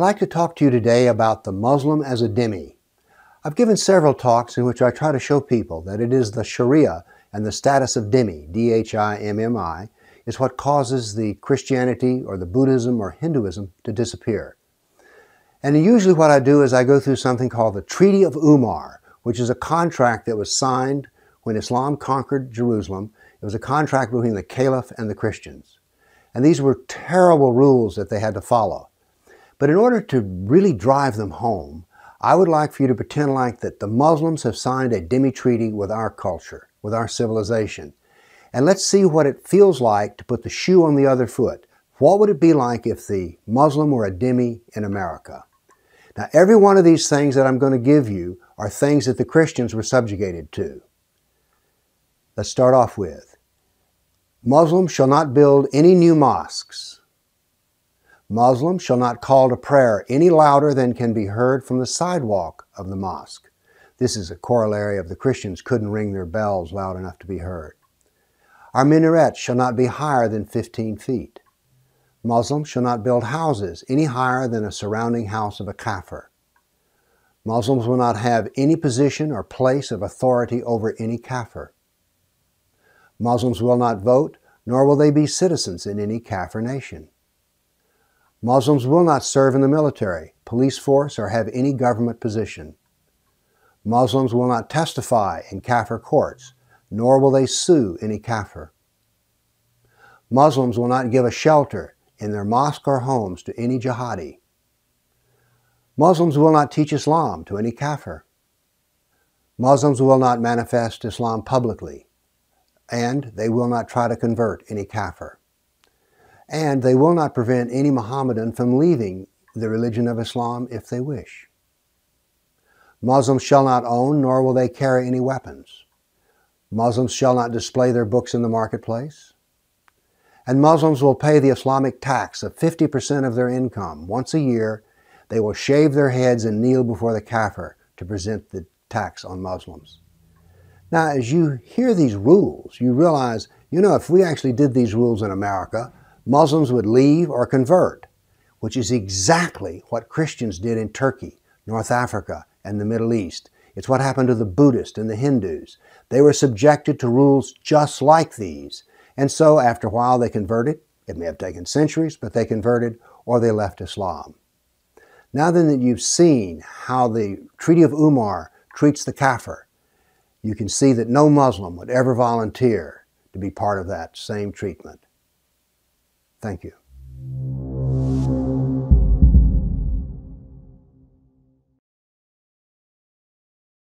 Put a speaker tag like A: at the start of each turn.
A: I'd like to talk to you today about the Muslim as a dhimmi. I've given several talks in which I try to show people that it is the Sharia and the status of dhimmi, D-H-I-M-M-I, is what causes the Christianity or the Buddhism or Hinduism to disappear. And usually what I do is I go through something called the Treaty of Umar, which is a contract that was signed when Islam conquered Jerusalem. It was a contract between the Caliph and the Christians. And these were terrible rules that they had to follow. But in order to really drive them home, I would like for you to pretend like that the Muslims have signed a dhimmi-treaty with our culture, with our civilization. And let's see what it feels like to put the shoe on the other foot. What would it be like if the Muslim were a dhimmi in America? Now, every one of these things that I'm going to give you are things that the Christians were subjugated to. Let's start off with Muslims shall not build any new mosques. Muslims shall not call to prayer any louder than can be heard from the sidewalk of the mosque. This is a corollary of the Christians couldn't ring their bells loud enough to be heard. Our minarets shall not be higher than 15 feet. Muslims shall not build houses any higher than a surrounding house of a kafir. Muslims will not have any position or place of authority over any kafir. Muslims will not vote, nor will they be citizens in any kafir nation. Muslims will not serve in the military, police force, or have any government position. Muslims will not testify in kafir courts, nor will they sue any kafir. Muslims will not give a shelter in their mosque or homes to any jihadi. Muslims will not teach Islam to any kafir. Muslims will not manifest Islam publicly, and they will not try to convert any kafir and they will not prevent any Mohammedan from leaving the religion of Islam if they wish. Muslims shall not own, nor will they carry any weapons. Muslims shall not display their books in the marketplace. And Muslims will pay the Islamic tax of 50% of their income. Once a year, they will shave their heads and kneel before the kafir to present the tax on Muslims. Now, as you hear these rules, you realize, you know, if we actually did these rules in America, Muslims would leave or convert, which is exactly what Christians did in Turkey, North Africa, and the Middle East. It's what happened to the Buddhists and the Hindus. They were subjected to rules just like these. And so after a while they converted. It may have taken centuries, but they converted or they left Islam. Now then that you've seen how the Treaty of Umar treats the kafir, you can see that no Muslim would ever volunteer to be part of that same treatment. Thank you.